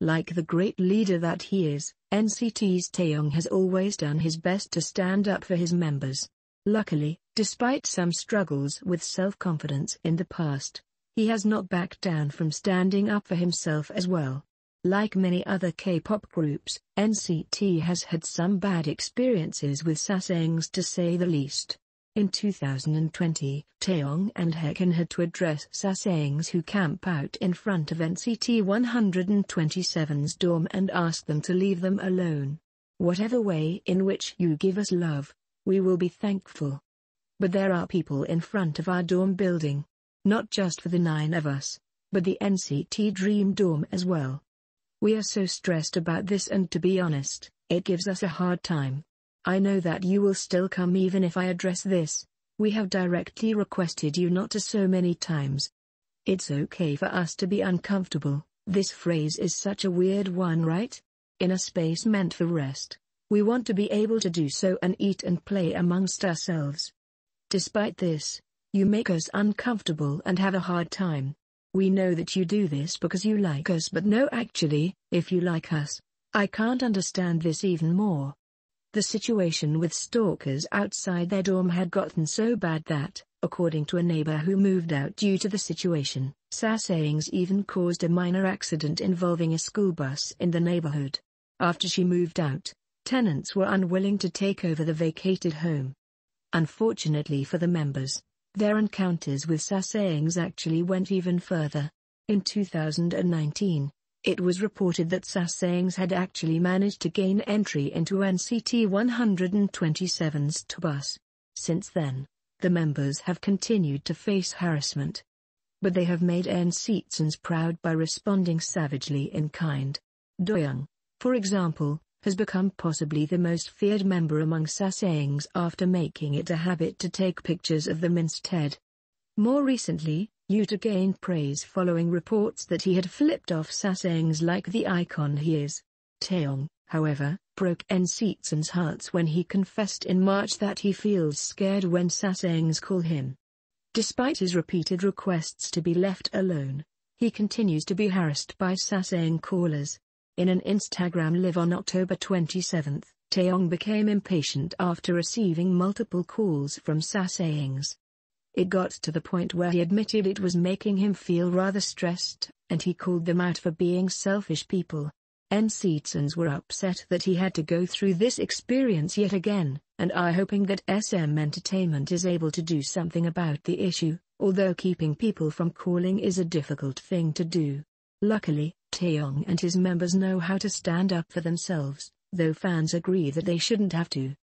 Like the great leader that he is, NCT's Taeyong has always done his best to stand up for his members. Luckily, despite some struggles with self-confidence in the past, he has not backed down from standing up for himself as well. Like many other K-pop groups, NCT has had some bad experiences with sasaengs to say the least. In 2020, Taeyong and Haechan had to address sasaengs who camp out in front of NCT 127's dorm and ask them to leave them alone. Whatever way in which you give us love, we will be thankful. But there are people in front of our dorm building. Not just for the nine of us, but the NCT Dream Dorm as well. We are so stressed about this and to be honest, it gives us a hard time. I know that you will still come even if I address this. We have directly requested you not to so many times. It's okay for us to be uncomfortable. This phrase is such a weird one, right? In a space meant for rest, we want to be able to do so and eat and play amongst ourselves. Despite this, you make us uncomfortable and have a hard time. We know that you do this because you like us, but no, actually, if you like us, I can't understand this even more. The situation with stalkers outside their dorm had gotten so bad that, according to a neighbor who moved out due to the situation, sasaengs even caused a minor accident involving a school bus in the neighborhood. After she moved out, tenants were unwilling to take over the vacated home. Unfortunately for the members, their encounters with sasaengs actually went even further. In 2019, it was reported that sasaengs had actually managed to gain entry into NCT 127's bus. Since then, the members have continued to face harassment. But they have made NCTians proud by responding savagely in kind. Doyoung, for example, has become possibly the most feared member among sasaengs after making it a habit to take pictures of them instead. More recently, Yuta gained praise following reports that he had flipped off sasaengs like the icon he is. Taeyong, however, broke NCTians' hearts when he confessed in March that he feels scared when sasaengs call him. Despite his repeated requests to be left alone, he continues to be harassed by sasaeng callers. In an Instagram live on October 27, Taeyong became impatient after receiving multiple calls from sasaengs. It got to the point where he admitted it was making him feel rather stressed, and he called them out for being selfish people. NCTians were upset that he had to go through this experience yet again, and are hoping that SM Entertainment is able to do something about the issue, although keeping people from calling is a difficult thing to do. Luckily, Taeyong and his members know how to stand up for themselves, though fans agree that they shouldn't have to.